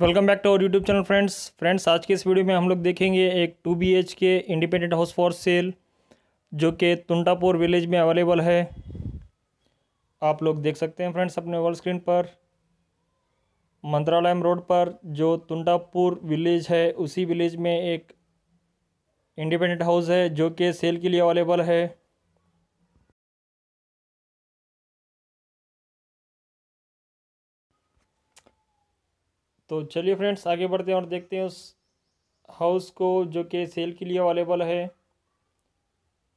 Welcome back to our YouTube channel friends friends आज के इस वीडियो में हम लोग देखेंगे एक two B H K independent house for sale जो कि तुंटापुर विलेज में अवेलेबल है। आप लोग देख सकते हैं फ्रेंड्स अपने वर्ल्ड स्क्रीन पर। मंत्रालयम रोड पर, जो तुंटापुर विलेज है, उसी विलेज में एक इंडिपेंडेंट हाउस है, जो कि सेल के लिए अवेलेबल है। तो चलिए फ्रेंड्स, आगे बढ़ते हैं और देखते हैं उस हाउस को जो कि सेल के लिए अवेलेबल है।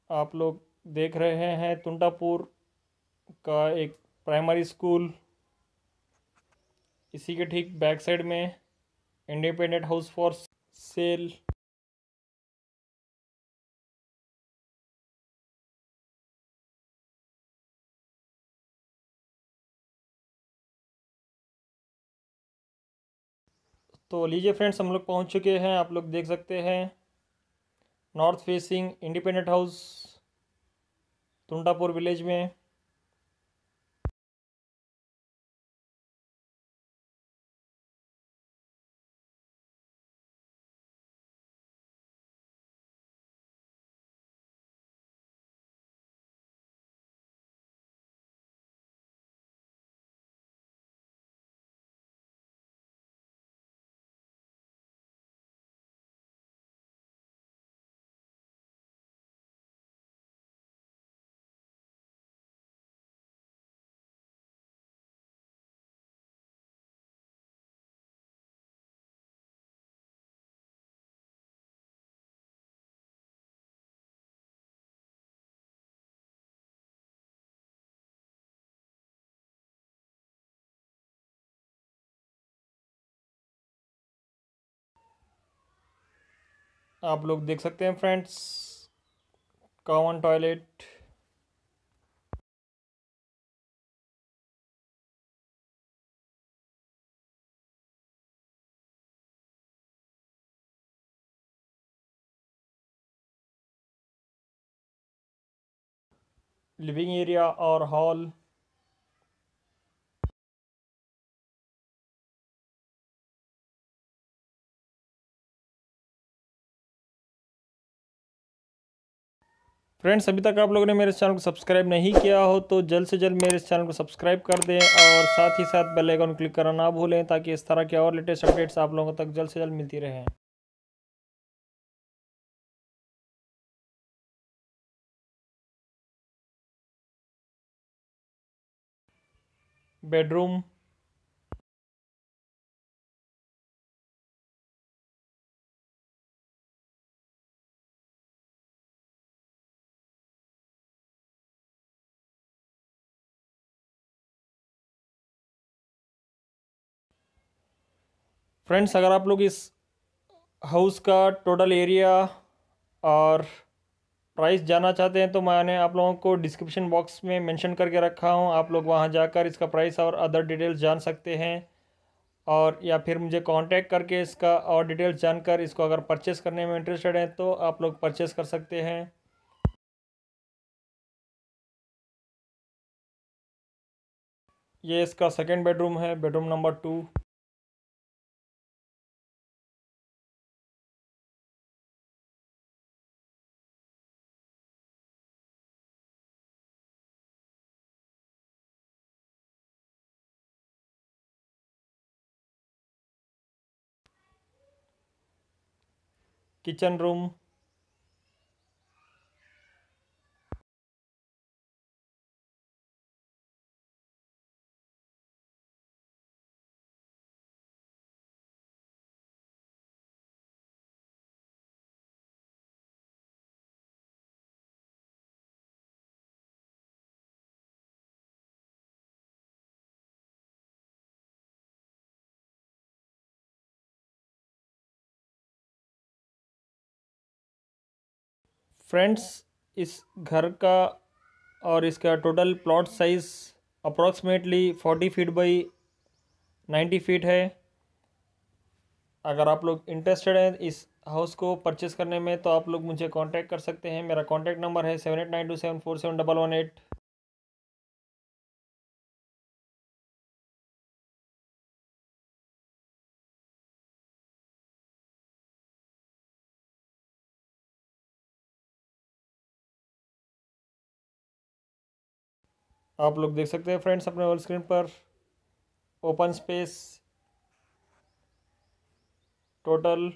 आप लोग देख रहे हैं तुंडापुर का एक प्राइमरी स्कूल इसी के ठीक बैक साइड में इंडिपेंडेंट हाउस फॉर सेल तो लीजिए फ्रेंड्स, हम लोग पहुँच चुके हैं। आप लोग देख सकते हैं, north facing independent house, Tundapur village में। आप लोग देख सकते हैं friends common toilet living area और हॉल फ्रेंड्स, अभी तक आप लोगों ने मेरे चैनल को सब्सक्राइब नहीं किया हो तो जल्द से जल्द मेरे इस चैनल को सब्सक्राइब कर दें और साथ ही साथ बेल आइकन क्लिक करना ना भूलें ताकि इस तरह के और लेटेस्ट अपडेट्स आप लोगों तक जल्द से जल्द मिलती रहें। बेडरूम। फ्रेंड्स अगर आप लोग इस हाउस का टोटल एरिया और प्राइस जानना चाहते हैं तो मैंने आप लोगों को डिस्क्रिप्शन बॉक्स में मेंशन करके रखा हूँ। आप लोग वहाँ जाकर इसका प्राइस और अदर डिटेल्स जान सकते हैं। और, या फिर मुझे कांटेक्ट करके इसका और डिटेल्स जानकर इसको अगर परचेस करने में इंटरेस्टेड हैं तो आप लोग परचेस कर सकते हैं। ये इसका सेकेंड बेडरूम है bedroom number two kitchen room. Friends, इस घर का और इसका total plot size approximately forty feet by ninety feet है। अगर आप लोग इंटरेस्टेड हैं इस हाउस को परचेस करने में तो आप लोग मुझे कांटेक्ट कर सकते हैं। मेरा कांटेक्ट नंबर है seven eight nine two seven four seven double one eight आप लोग देख सकते हैं फ्रेंड्स अपने वर्ल्ड स्क्रीन पर। Open space total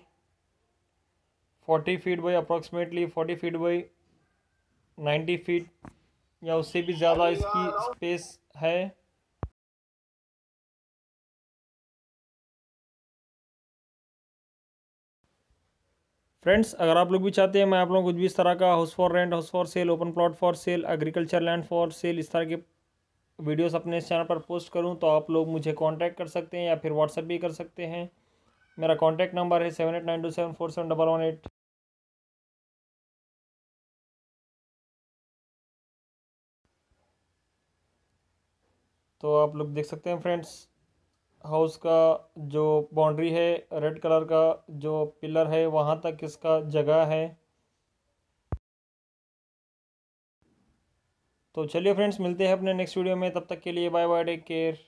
forty feet by approximately forty feet by ninety feet या उससे भी ज़्यादा इसकी स्पेस है। फ्रेंड्स, अगर आप लोग भी चाहते हैं, मैं आप लोगों को कुछ भी इस तरह का house for rent house for sale open plot for sale agriculture land for sale इस तरह के वीडियोस अपने इस चैनल पर पोस्ट करूँ तो आप लोग मुझे कांटेक्ट कर सकते हैं या फिर व्हाट्सअप भी कर सकते हैं। मेरा कांटेक्ट नंबर है seven eight nine two seven four seven double one eight तो आप लोग देख सकते हैं, फ्रेंड्स हाउस का जो बाउंड्री है, रेड कलर का जो पिलर है, वहाँ तक इसका जगह है। तो चलिए फ्रेंड्स, मिलते हैं अपने नेक्स्ट वीडियो में। तब तक के लिए बाय बाय टेक केयर।